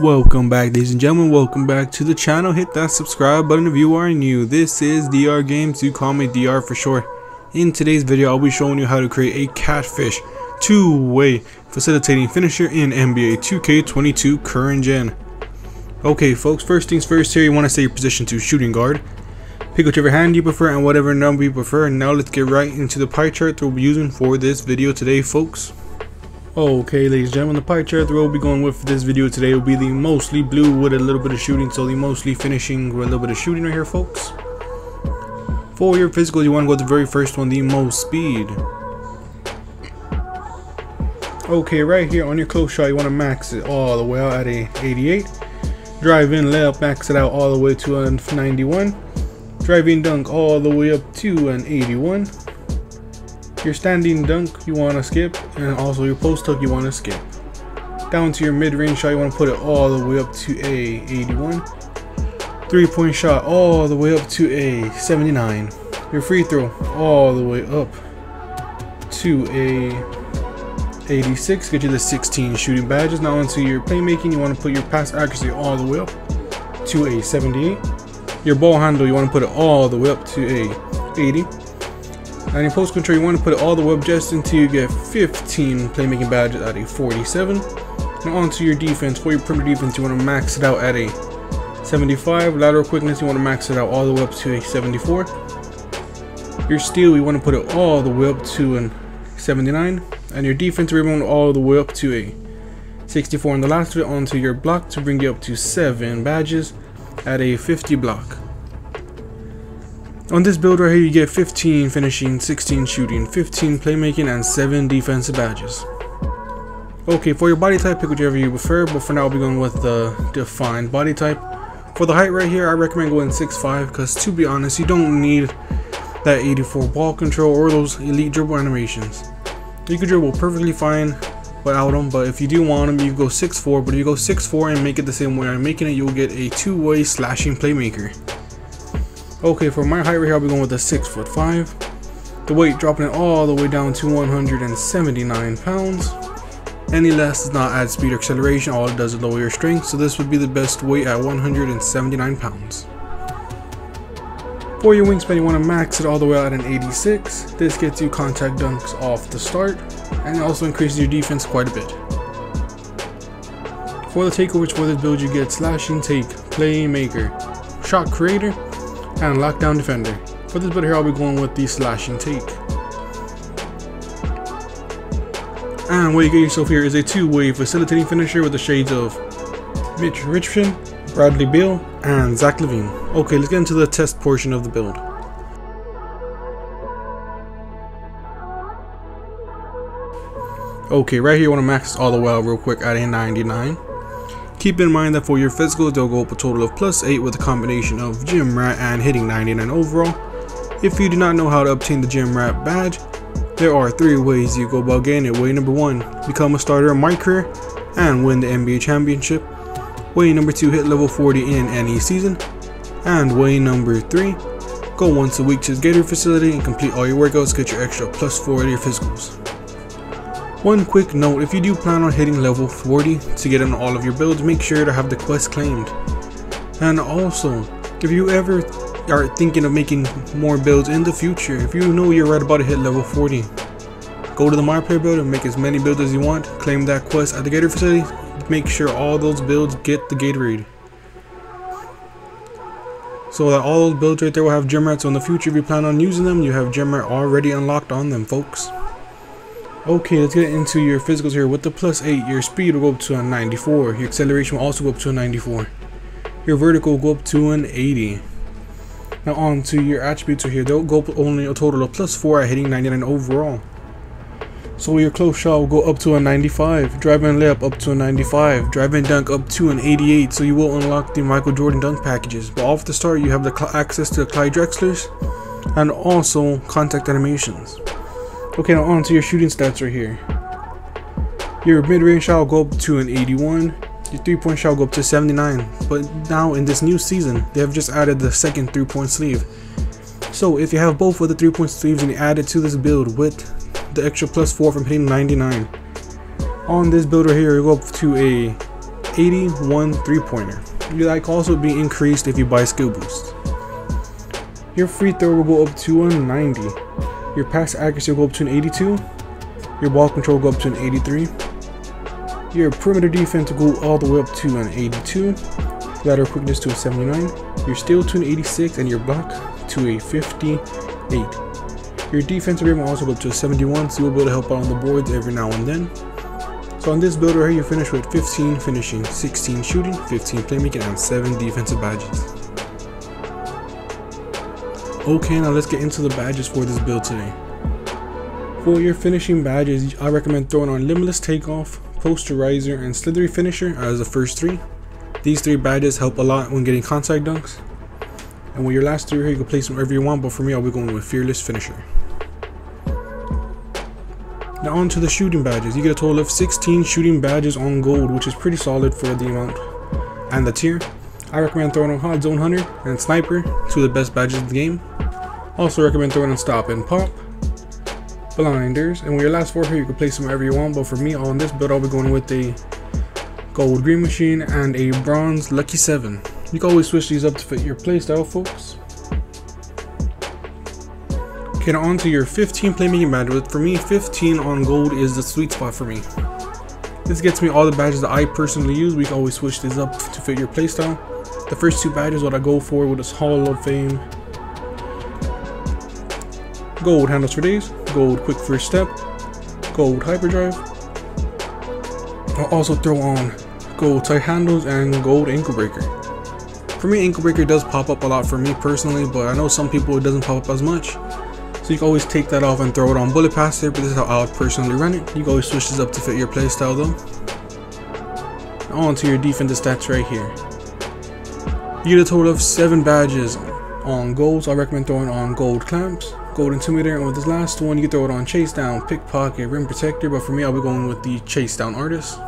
Welcome back ladies and gentlemen, welcome back to the channel. Hit that subscribe button if you are new. This is DR Games, you call me DR for short. In today's video, I'll be showing you how to create a catfish two-way facilitating finisher in NBA 2K22 current gen. Okay folks, first things first here, you want to set your position to shooting guard. Pick whichever hand you prefer and whatever number you prefer. Now let's get right into the pie chart that we'll be using for this video today folks. Okay, ladies and gentlemen, the pie chart that we'll be going with for this video today will be the mostly blue with a little bit of shooting, so the mostly finishing with a little bit of shooting right here, folks. For your physical, you want to go with the very first one, the most speed. Okay, right here on your close shot, you want to max it all the way out at a 88. Drive in layup, max it out all the way to a 91. Drive in dunk all the way up to an 81 your standing dunk you want to skip, and also your post hook you want to skip. Down to your mid-range shot, you want to put it all the way up to a 81. Three-point shot all the way up to a 79. Your free throw all the way up to a 86. Get you the 16 shooting badges. Now onto your playmaking, you want to put your pass accuracy all the way up to a 78. Your ball handle, you want to put it all the way up to a 80. And in post control, you want to put all the web just until you get 15 playmaking badges at a 47. Now onto your defense. For your perimeter defense, you want to max it out at a 75. Lateral quickness, you want to max it out all the way up to a 74. Your steal, you want to put it all the way up to a 79. And your defense rebound all the way up to a 64. And the last bit onto your block to bring you up to 7 badges at a 50 block. On this build right here, you get 15 finishing, 16 shooting, 15 playmaking, and 7 defensive badges. Okay, for your body type, pick whichever you prefer, but for now I'll be going with the defined body type. For the height right here, I recommend going 6'5", because to be honest, you don't need that 84 ball control or those elite dribble animations. You can dribble perfectly fine without them, but if you do want them, you go 6'4", but if you go 6'4", and make it the same way I'm making it, you'll get a two-way slashing playmaker. Okay, for my height right here, I'll be going with a 6 foot 5. The weight dropping it all the way down to 179 pounds. Any less does not add speed or acceleration, all it does is lower your strength, so this would be the best weight at 179 pounds. For your wingspan, you want to max it all the way out at an 86. This gets you contact dunks off the start, and it also increases your defense quite a bit. For the takeovers for this build, you get slashing take, playmaker, shot creator, and lockdown defender. For this build here, I'll be going with the slashing take. And what you get yourself here is a two-way facilitating finisher with the shades of Mitch Richardson, Bradley Beal, and Zach LaVine. Okay, let's get into the test portion of the build. Okay, right here, you want to max all the way out real quick at a 99. Keep in mind that for your physical, they'll go up a total of plus 8 with a combination of Gym Rat and hitting 99 overall. If you do not know how to obtain the Gym Rat badge, there are 3 ways you go about getting it. Way number 1, become a starter in my career and win the NBA championship. Way number 2, hit level 40 in any season. And way number 3, go once a week to the Gator facility and complete all your workouts, get your extra plus 4 to your physicals. One quick note, if you do plan on hitting level 40 to get on all of your builds, make sure to have the quest claimed. And also, if you ever are thinking of making more builds in the future, if you know you're right about to hit level 40, go to the My Player build and make as many builds as you want, claim that quest at the Gator facility, make sure all those builds get the Gatorade. So that all those builds right there will have Gym Rats, so in the future if you plan on using them, you have Gym Rat already unlocked on them folks. Okay, let's get into your physicals here. With the plus 8, your speed will go up to a 94. Your acceleration will also go up to a 94. Your vertical will go up to an 80. Now on to your attributes here. They'll go up only a total of plus 4 at hitting 99 overall. So your close shot will go up to a 95. Drive and layup up to a 95. Drive and dunk up to an 88. So you will unlock the Michael Jordan dunk packages. But off the start, you have the access to Clyde Drexlers and also contact animations. Okay, now on to your shooting stats right here. Your mid-range shot will go up to an 81. Your three-point shot will go up to 79. But now in this new season, they have just added the second three-point sleeve. So if you have both of the three-point sleeves and you add it to this build with the extra plus 4 from hitting 99. On this build right here, you go up to a 81 three-pointer. That like also be increased if you buy skill boost. Your free throw will go up to a 90. Your pass accuracy will go up to an 82. Your ball control will go up to an 83. Your perimeter defense will go all the way up to an 82. Lateral quickness to a 79. Your steal to an 86 and your block to a 58. Your defensive rating will also go up to a 71, so you'll be able to help out on the boards every now and then. So on this build right here, you finish with 15 finishing, 16 shooting, 15 playmaking, and 7 defensive badges. Okay, now let's get into the badges for this build today. For your finishing badges, I recommend throwing on Limitless Takeoff, Posterizer, and Slithery Finisher as the first three. These three badges help a lot when getting contact dunks. And with your last three here, you can place them wherever you want, but for me, I'll be going with Fearless Finisher. Now on to the shooting badges. You get a total of 16 shooting badges on gold, which is pretty solid for the amount and the tier. I recommend throwing on Hot Zone Hunter and Sniper, two of the best badges in the game. Also recommend throwing on Stop and Pop, Blinders, and with your last four here, you can place them wherever you want, but for me, on this build, I'll be going with a Gold Green Machine and a Bronze Lucky 7. You can always switch these up to fit your playstyle, folks. Okay, now on to your 15 playmaking badges. For me, 15 on gold is the sweet spot for me. This gets me all the badges that I personally use. We can always switch these up to fit your playstyle. The first two badges what I go for with this Hall of Fame. Gold handles for days, gold quick first step, gold hyperdrive. I'll also throw on gold tight handles and gold ankle breaker. For me, ankle breaker does pop up a lot for me personally, but I know some people it doesn't pop up as much. So you can always take that off and throw it on bullet passer, but this is how I would personally run it. You can always switch this up to fit your playstyle though. On to your defensive stats right here. You get a total of 7 badges on gold, so I recommend throwing on gold clamps, gold intimidator, and with this last one you can throw it on chase down, pickpocket, rim protector, but for me I'll be going with the chase down artist.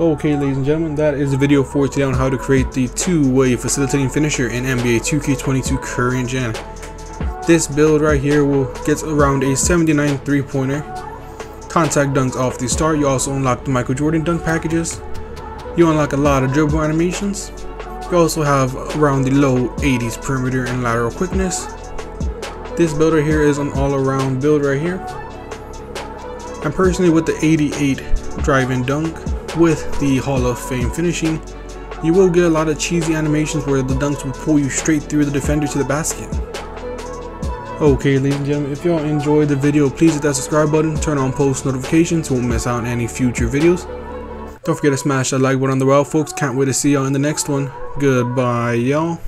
Okay ladies and gentlemen, that is the video for today on how to create the two-way facilitating finisher in NBA 2K22 current gen. This build right here will get around a 79 three-pointer, contact dunks off the start, you also unlock the Michael Jordan dunk packages, you unlock a lot of dribble animations, you also have around the low 80s perimeter and lateral quickness. This build right here is an all-around build right here. And personally with the 88 drive-in dunk, with the Hall of Fame finishing, you will get a lot of cheesy animations where the dunks will pull you straight through the defender to the basket. Okay ladies and gentlemen, if y'all enjoyed the video, please hit that subscribe button, turn on post notifications so won't miss out on any future videos. Don't forget to smash that like button on the well folks, can't wait to see y'all in the next one. Goodbye y'all.